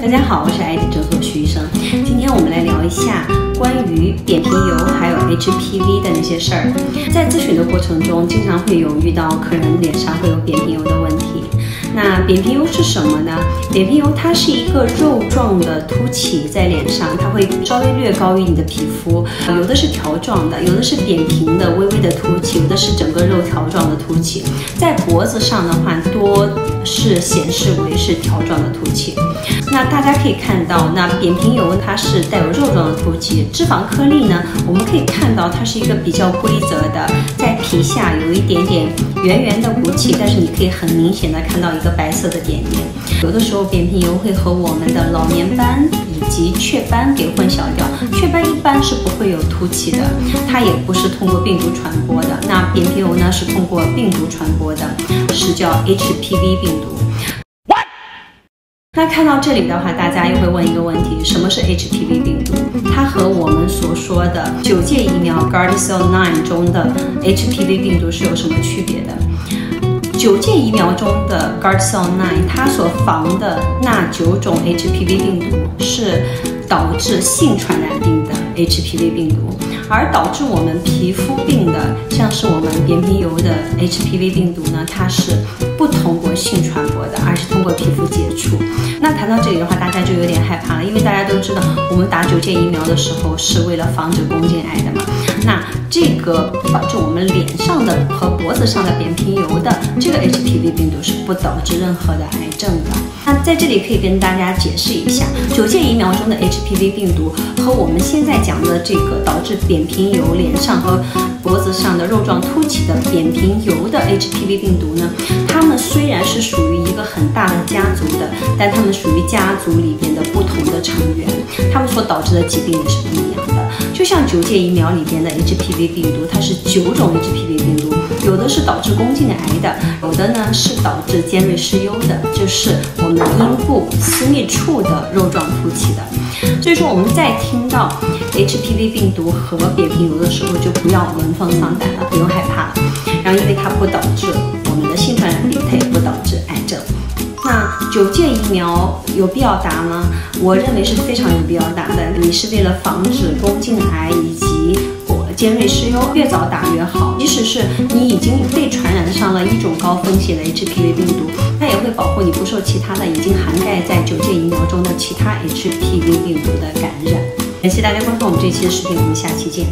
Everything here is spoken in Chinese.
大家好，我是艾迪诊所徐医生。今天我们来聊一下关于扁平疣还有 HPV 的那些事儿。在咨询的过程中，经常会有遇到客人脸上会有扁平疣的问题。那扁平疣是什么呢？扁平疣它是一个肉状的凸起在脸上，它会稍微略高于你的皮肤，有的是条状的，有的是扁平的微微的凸起，有的是整个肉条状的凸起。在脖子上的话，多是显示为是条状的凸起。那大家可以看到，那扁平疣它是带有肉状的凸起，脂肪颗粒呢，我们可以看到它是一个比较规则的，在皮下有一点点圆圆的鼓起，但是你可以很明显的看到一个白色的点点。有的时候扁平疣会和我们的老年斑以及雀斑给混淆掉，雀斑般是不会有凸起的，它也不是通过病毒传播的。那扁平疣呢是通过病毒传播的，是叫 HPV 病毒。那看到这里的话，大家又会问一个问题：什么是 HPV 病毒？它和我们所说的九价疫苗 Gardasil 9中的 HPV 病毒是有什么区别的？九价疫苗中的 Gardasil 9，它所防的那九种 HPV 病毒是导致性传染病的 HPV 病毒，而导致我们皮肤病的，像是我们扁平疣的 HPV 病毒呢，它是不通过性传播的，而是通过皮肤接触。那谈到这里的话，大家就有点害怕了，因为大家都知道，我们打九价疫苗的时候是为了防止宫颈癌的嘛。那这个导致我们脸上的和脖子上的扁平疣的这个 HPV 病毒是不导致任何的癌症的。那在这里可以跟大家解释一下，九价疫苗中的 HPV 病毒和我们现在讲的这个导致扁平疣脸上和脖子上的肉状凸起的扁平疣的 HPV 病毒呢，它们虽然是属于一个很大的家族的，但它们属于家族里边的不同的成员，它们所导致的疾病也是不一样的。就像九价疫苗里边的 HPV 病毒，它是九种 HPV 病毒，是导致宫颈癌的，有的呢是导致尖锐湿疣的，就是我们阴部私密处的肉状凸起的。所以说我们在听到 HPV 病毒和扁平疣的时候，就不要闻风丧胆了，不用害怕了。然后因为它不导致我们的性传染病，它也不导致癌症。那九价疫苗有必要打吗？我认为是非常有必要打的。你是为了防止宫颈癌以及尖锐湿疣，越早打越好。即使是你已经被传染上了一种高风险的 HPV 病毒，它也会保护你不受其他的已经涵盖在九价疫苗中的其他 HPV 病毒的感染。感谢大家观看我们这期的视频，我们下期见。